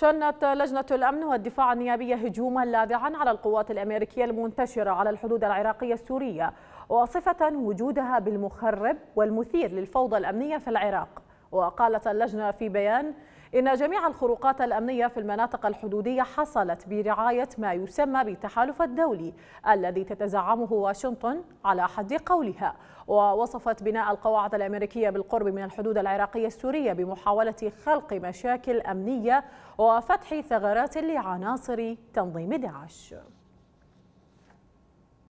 شنت لجنة الأمن والدفاع النيابية هجوما لاذعا على القوات الأمريكية المنتشرة على الحدود العراقية السورية واصفة وجودها بالمخرب والمثير للفوضى الأمنية في العراق. وقالت اللجنة في بيان إن جميع الخروقات الأمنية في المناطق الحدودية حصلت برعاية ما يسمى بالتحالف الدولي الذي تتزعمه واشنطن على حد قولها. ووصفت بناء القواعد الأمريكية بالقرب من الحدود العراقية السورية بمحاولة خلق مشاكل أمنية وفتح ثغرات لعناصر تنظيم داعش.